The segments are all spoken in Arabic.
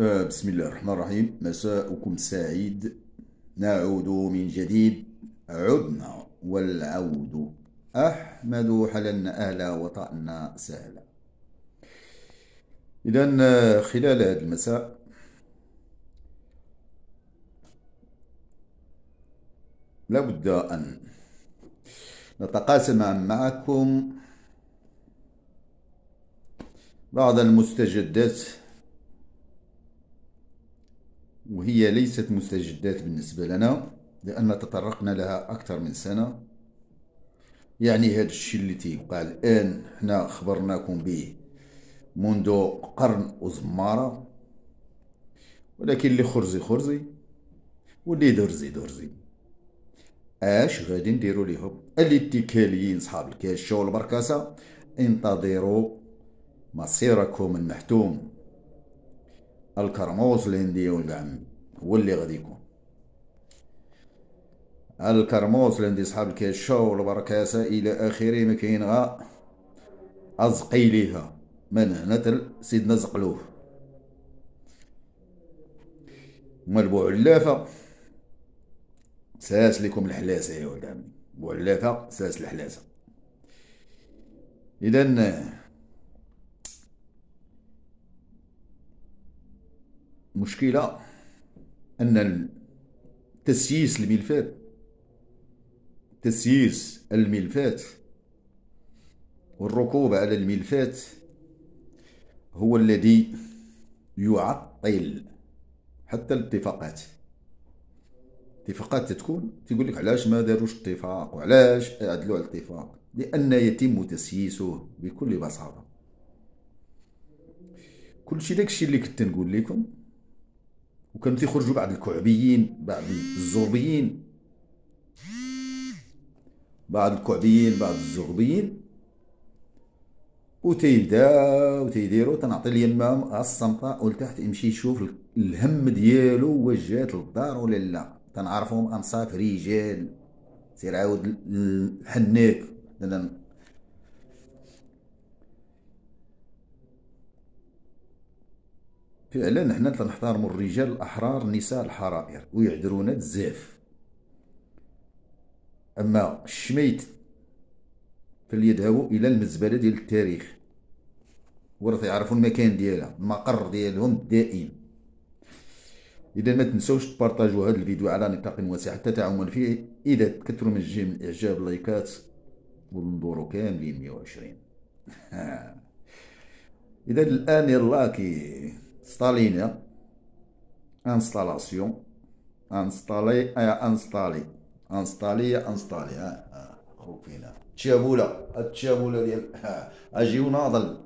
آه، بسم الله الرحمن الرحيم. مساءكم سعيد. نعود من جديد. عدنا والعود. أحمد حللنا أهلا وطأنا سهلا. إذا آه، خلال هذا المساء لابد أن نتقاسم معكم بعض المستجدات وهي ليست مستجدات بالنسبة لنا لأن تطرقنا لها أكثر من سنة. يعني هذا الشيء اللي تيوقع الآن حنا خبرناكم به منذ قرن وزمارة ولكن اللي خرزي خرزي واللي درزي درزي. أش غادي نديرو ليهم؟ الاتكاليين صحاب الكاشة والبركاسة انتظروا مصيركم المحتوم الكرموس اللي نديو العم هو اللي غادي يكون الكرموس اللي ندي صحاب الكاشة والبركاسة إلى اخره ما كاين غا ازقي ليها من هنا سيدنا زقلوه. مال بوعلافة ساس لكم الحلاسة يا ولد عمي. بوعلافة ساس الحلاسة. إذا مشكلة. أن تسييس الملفات تسييس الملفات والركوب على الملفات هو الذي يعطل حتى الاتفاقات. اتفاقات تكون تقول لك علاش ما داروش اتفاق وعلاش عدلوا على الاتفاق؟ لأن يتم تسييسه بكل بساطة. كلشي داكشي اللي كنت نقول لكم وكانوا تيخرجوا بعض الكعبيين بعض الزربيين. بعض الكعبيين بعض الزغبيين وتيبداو تيديروا تنعطي اليمام الصمطة ولتحت يمشي يشوف الهم ديالو واش جات للدار ولا لا. تنعرفهم أنصاف رجال. سير عاود الحناك. فعلا حنا تنحترموا الرجال الأحرار النساء الحرائر ويعذرونا بزاف. أما الشميت فليذهبوا إلى المزبلة ديال التاريخ. ورث يعرفوا المكان ديالها المقر ديالهم الدائم إذا ما تنسوش تبارطاجوا هذا الفيديو على نطاق واسع حتى تعاون فيه. إذا تكثروا من الجيم الاعجاب اللايكات وننظروا كاملين 120 إذا الآن يلا كي ستالينا انستالاسيون انستالي انستالي انستالي انستالي خوك فينا تشابوله التشابوله ديال أجي وناضل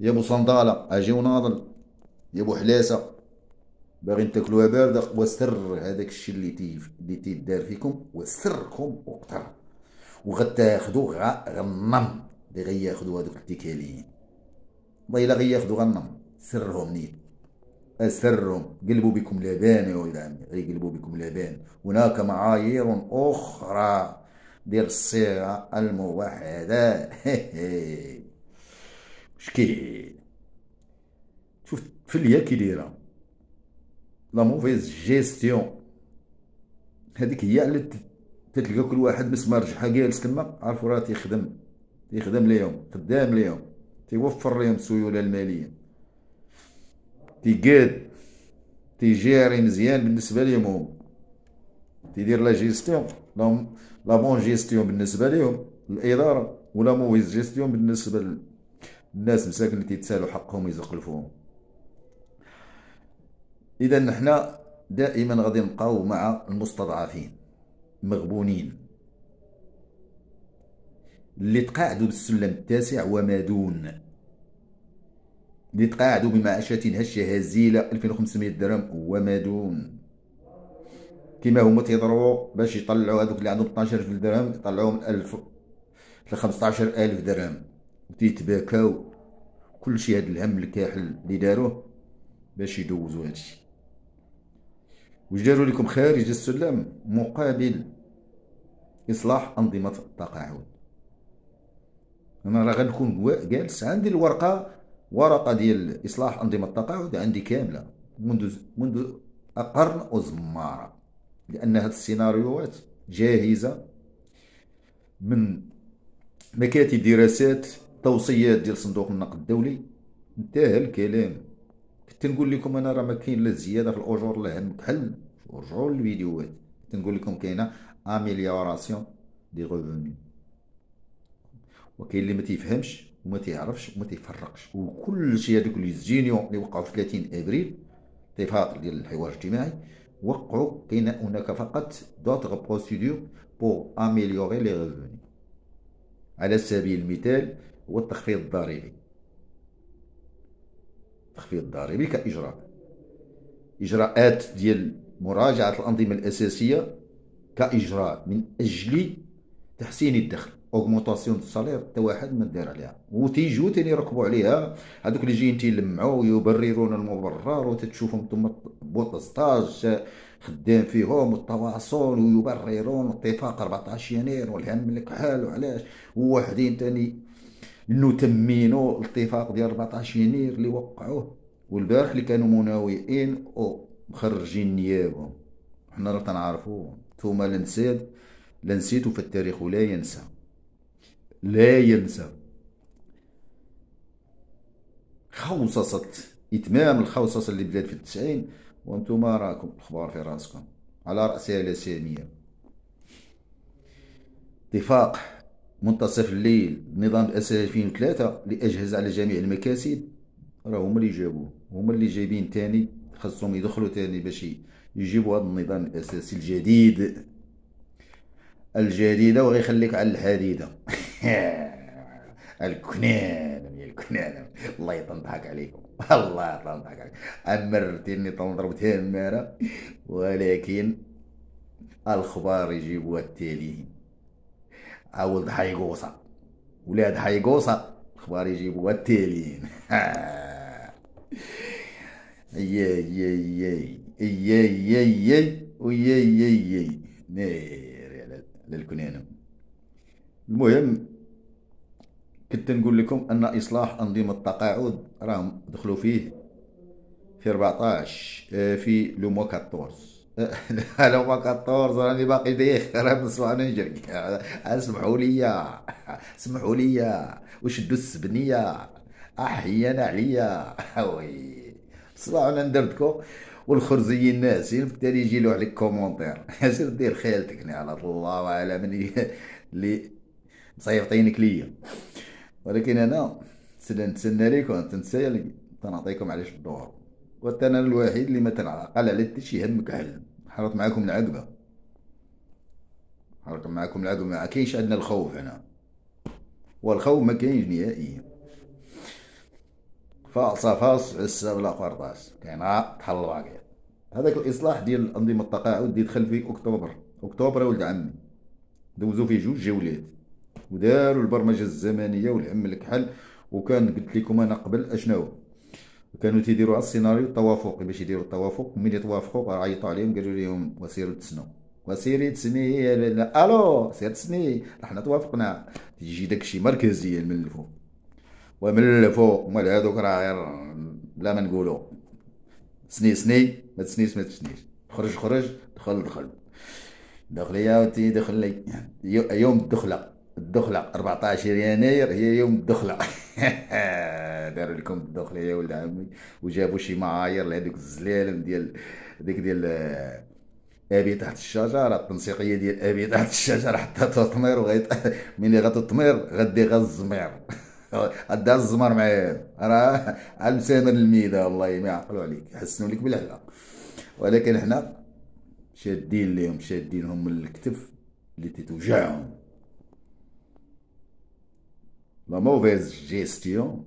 يا ابو صنداله أجي وناضل يا ابو حلاسه باغيين تاكلوها بارده وسر هذاك الشيء اللي تي اللي تيدار فيكم وسركم وقتر وغتاخدو غنم اللي غياخدو هذوك الاتكاليين والله الا غياخدو غنم سرهم نيت أسرهم قلبوا بكم لبان يا ولد عمي غيقلبوا بكم لبان. هناك معايير أخرى. ديال الصيغة الموحدة. مشكل شوف فليا كي دايره la mauvaise gestion. هذيك هي اللي تتلقى كل واحد مسمار جحا جالس تما. عارفو راه تيخدم تيخدم ليهم خدام ليهم تيوفر ليهم السيوله المالية. تيقاد تي gérer مزيان بالنسبة ليهم. هما تيدير la gestion la bonne gestion بالنسبة ليهم الإدارة و la mauvaise gestion بالنسبة للناس مساكن اللي تيتسالوا حقهم يزقلوهم إذا نحنا دائما غادي نبقاو مع المستضعفين مغبونين. اللي تقاعدوا بالسلم التاسع وما دون. اللي تقاعدوا بمعاشة هشة هزيلة 2500 درهم وما دون. كما هما تيضربوا باش يطلعوا هذوك اللي عندهم 12000 درهم يطلعوهم 1000 ل 15000 درهم. وتيتباكاو كلشي هاد الهم الكاحل اللي داروه باش يدوزوا هادشي واش داروا لكم خارج السلم؟ مقابل إصلاح أنظمة التقاعد. أنا راه غنكون جالس عندي الورقة ورقة ديال إصلاح أنظمة التقاعد عندي كاملة منذ منذ قرن وزمارة لأن هذه السيناريوهات جاهزة من مكاتب دراسات توصيات ديال صندوق النقد الدولي. انتهى الكلام. كنت نقول لكم أنا راه ما كاين لا زيادة في الأجور لا هم كحل رجعوا للفيديوهات تنقول لكم كاينة amélioration des revenus وكاين اللي ما تيفهمش. وما تيعرفش وما تيفرقش. وكل شيء هذوك les unions اللي وقعوا في 30 أبريل اتفاق ديال الحوار الاجتماعي وقعوا كاين هناك فقط d'autres procédures pour améliorer les revenus على سبيل المثال هو التخفيض الضريبي. التخفيض الضريبي كإجراء. إجراءات ديال مراجعة الأنظمة الأساسية كإجراء من أجل تحسين الدخل. اوغمونطاسيون دو سالير حتى واحد ما دار عليها. وتيجيو تاني يركبوا عليها هذوك اللي جايين تيلمعوا ويبررون المبرر وتتشوفهم أنتم بوط ستاج خدام فيهم التواصل ويبررون اتفاق 14 يناير والهم لك حال وعلاش. وواحدين تاني نتمينوا الاتفاق ديال 14 يناير اللي وقعوه. والبارح اللي كانوا مناوئين أو مخرجين نيابهم حنا راه تنعرفوا ثم لنسيت لنسيت فالتاريخ لا ينسى. لا ينسى. خوصصة إتمام الخوصصة اللي بدات في التسعين وأنتم راكم الأخبار في راسكم. على رأسها الأسامية اتفاق منتصف الليل نظام الأساسي 2003 اللي أجهز على جميع المكاسب. راه هما اللي جابوه هما اللي جايبين تاني خاصهم يدخلوا تاني باش يجيبوا هذا النظام الأساسي الجديد. الجديدة وغيخليك على الحديدة. الكنان يا الكنان الله يطنضحك عليكم الله يطنضحك عليكم أمرتني تنضرب تمارة ولكن الخبار يجيبوها التاليين ولد حيقوصة ولاد حيقوصة الخبار يجيبوها التاليين ياي ياي ياي ياي ياي ياي وياي ياي ياي نير للكنانة المهم كنت نقول لكم أن إصلاح أنظمة التقاعد راهم دخلوا فيه في 14 آه، في لو موا 14 لو موا 14 راني باقي دايخ راه نسمع نجري. اسمحوا لي اسمحوا لي وشدوا السبنيه أحيانا عليا. وي صباح أنا ندردكو. والخرزيين الناسين بالتالي يجي له عليك كومونتير. سير دير خيالتك على الله أعلم اللي مصيفطينك ليا. ولكن أنا نتسنى لكم تنسى تنعطيكم علاش الدور وانت أنا الوحيد اللي ما تنعقل على حتى شي هم كحل حرط معاكم العقبة. حرط معاكم العقبة. ما كاينش عندنا الخوف هنا. والخوف ما كاينش نهائيا. فالصفاص عسى ولا قرطاس. كاين تحل الواقع. هذاك الإصلاح ديال انظمه التقاعد دخل في أكتوبر. أكتوبر ولد عمي. دوزو فيه جوج جولات. وداروا البرمجة الزمنية والعم الكحل وكان قلت لكم أنا قبل اشنو كانوا تيديروا على السيناريو التوافقي باش يديروا التوافق من يتوافقوا؟ عيطوا عليهم قالوا لهم وسيروا تسنوا وسيري تسني ألو سير تسني حنا توافقنا. تيجي داكشي مركزيا من الفوق ومن الفوق مال هذوك راه غير بلا ما نقولوا. سني سني ما تسنيش ما تسنيش. خرج خرج دخل دخل. دخل يا ودي دخل لي. يوم الدخلة. الدخلة 14 يناير هي يوم الدخلة. داروا لكم الدخلة يا ولد عمي. وجابوا شي معايير لهذوك الزلالم ديال ديك ديال آه، أبي تحت الشجرة التنسيقية ديال أبي تحت الشجرة حتى تطمير وغيت ملي غتطمير غدي غا الزمير. غدا الزمر معايا. راه على مسامر الميدة والله ما يعقلوا عليك. يحسنوا لك بالحلا ولكن حنا شادين ليهم شادينهم من الكتف اللي تتوجعهم. La mauvaise gestion,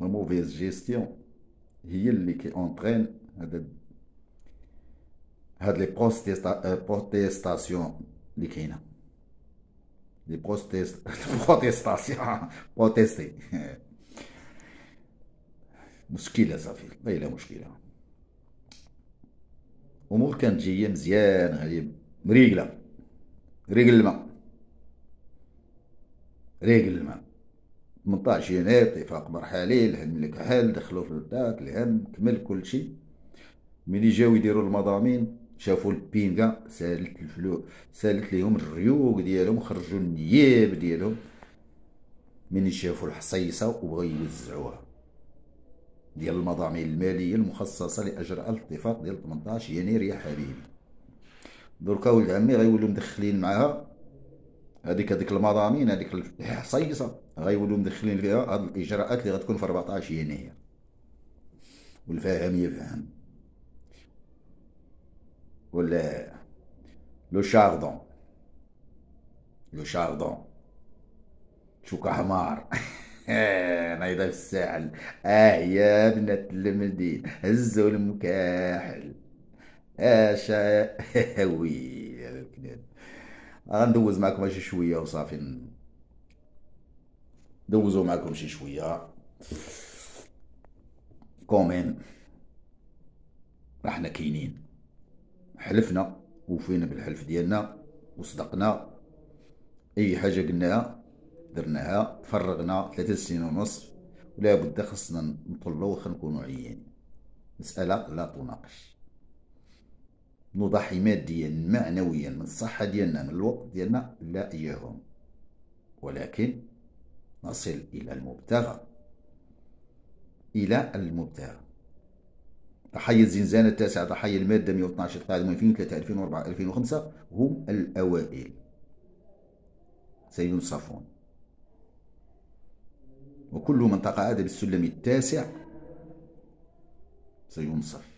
la mauvaise gestion. هي اللي qui entraîne هاد هاد les protestations اللي كاينة les protest protestations protester مشكلة صافي لا مشكلة امور كانت جاية مزيان غادي مريقلة ريقل الماء ريقل الماء 18 يناير اتفاق مرحلي الهم الكحل دخلوا في الداك الهم كمل كل شيء. ملي جاو يديروا المضامين شافوا البينغا سالت الفلو سالت ليهم الريوق ديالهم خرجوا النياب ديالهم. من شافوا الحصيصة وبغاو يوزعوها. ديال المضامين المالية المخصصة لإجراء الاتفاق ديال 18 يناير يا حبيبي. دركا ولد عمي غيولوا مدخلين معاها. هذيك هذيك المضامين هذيك الحصيصة غيولوا مدخلين فيها هاد الإجراءات اللي غتكون في 14 يناير والفاهم يفهم. ولا لو شاردون. لو شاردون. شوكا حمار نايضة في الساحل. آه يا بنات المدينة. هزوا المكاحل اشا وي يا غندوز معكم شي شوية وصافي. دوزو معكم شي شوية. كومين. راحنا كاينين. حلفنا وفينا بالحلف ديالنا وصدقنا. أي حاجة قلناها درناها فرغنا ثلاثة سنين ونص ولا بد خصنا نطلو خلينا نكونوا عيانين. مسألة لا تناقش. نضحي ماديا معنويا من الصحة ديالنا من الوقت ديالنا لا إياهم. ولكن نصل إلى المبتغى. إلى المبتغى. ضحايا الزنزانة التاسعة ضحايا المادة 112 القادمة 2003 2004 2005 هم الأوائل. سينصفون وكل من تقاعد بالسلم التاسع سينصف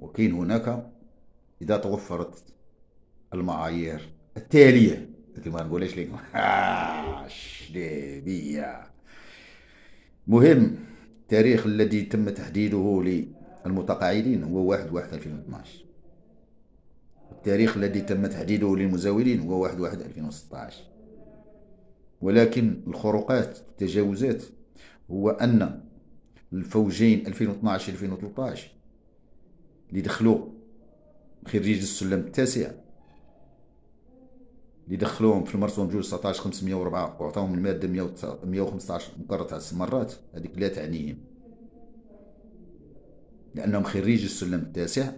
وكاين هناك إذا توفرت المعايير التالية. كما نقولش لكم شليبية مهم التاريخ الذي تم تحديده للمتقاعدين هو 1 1 2012 التاريخ الذي تم تحديده للمزاولين هو 1 1 2016 ولكن الخروقات التجاوزات هو أن الفوجين 2012 2013 اللي دخلوا خريج السلم التاسع. اللي دخلوهم في المرسوم جوج 19 504 وعطاهم المادة 115 مكرره تاع السمرات هذيك لا تعنيهم. لأنهم خريج السلم التاسع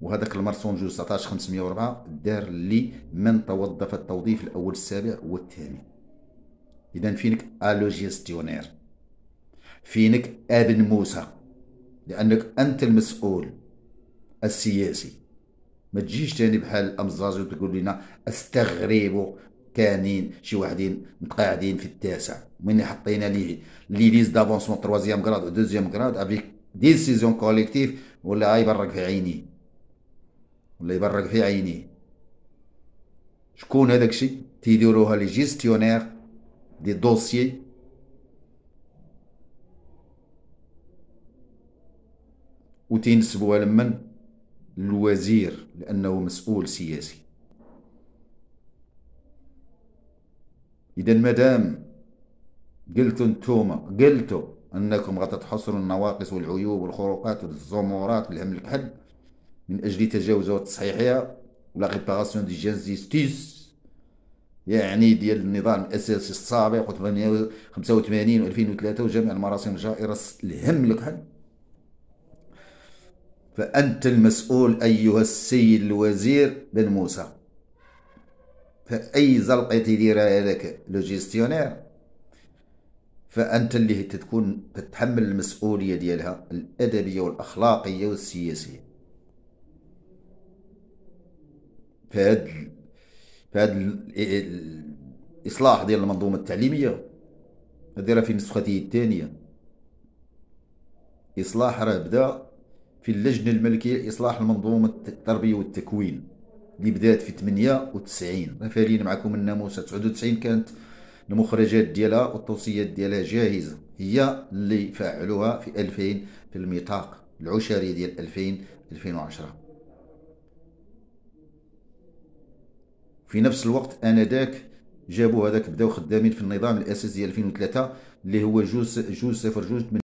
وهذاك المرسوم جوج 19 504 دار لي من توظف التوظيف الأول السابع والثاني. اذا فينك ألو جيستيونير فينك ابن موسى. لأنك أنت المسؤول. السياسي. ما تجيش تاني بحال الأمزاج وتقول لنا استغربوا كانين شي وحدين متقاعدين في التاسع. من حطينا لي لي les avancements troisième grade deuxième grade avec décision collective ولا يبرق في عينيه ولا يبرق في عينيه شكون هذاك الشيء؟ تيديروها les gestionnaires des dossiers وتينسبوها لمن؟ الوزير لأنه مسؤول سياسي. إذا مادام قلتوا انتوما قلتوا أنكم غتتحصروا النواقص والعيوب والخروقات والزمورات بالهم الكحل من أجل تجاوزها وتصحيحها و la réparation des injustices يعني ديال النظام الأساسي السابق و 85 و 2003 وجميع المراسم الجائرة الهم الكحل فأنت المسؤول أيها السيد الوزير بن موسى. فأي زلقة تديرها هذاك لو جيستيونير فأنت اللي تكون تتحمل المسؤولية ديالها الأدبية والأخلاقية والسياسية. فهاد فهاد الإصلاح ديال المنظومة التعليمية هذه في نسخته الثانية. إصلاح راه بدا في اللجنة الملكية لإصلاح المنظومة التربية والتكوين اللي بدات في 98 فالين معكم الناموسة 99 كانت المخرجات ديالها والتوصيات ديالها جاهزة. هي اللي فعلوها في 2000 في الميثاق العشري ديال 2000 2010 في نفس الوقت آنذاك جابوا هذاك بداو خدامين في النظام الأساسي 2003 اللي هو جوج جوج صفر جوج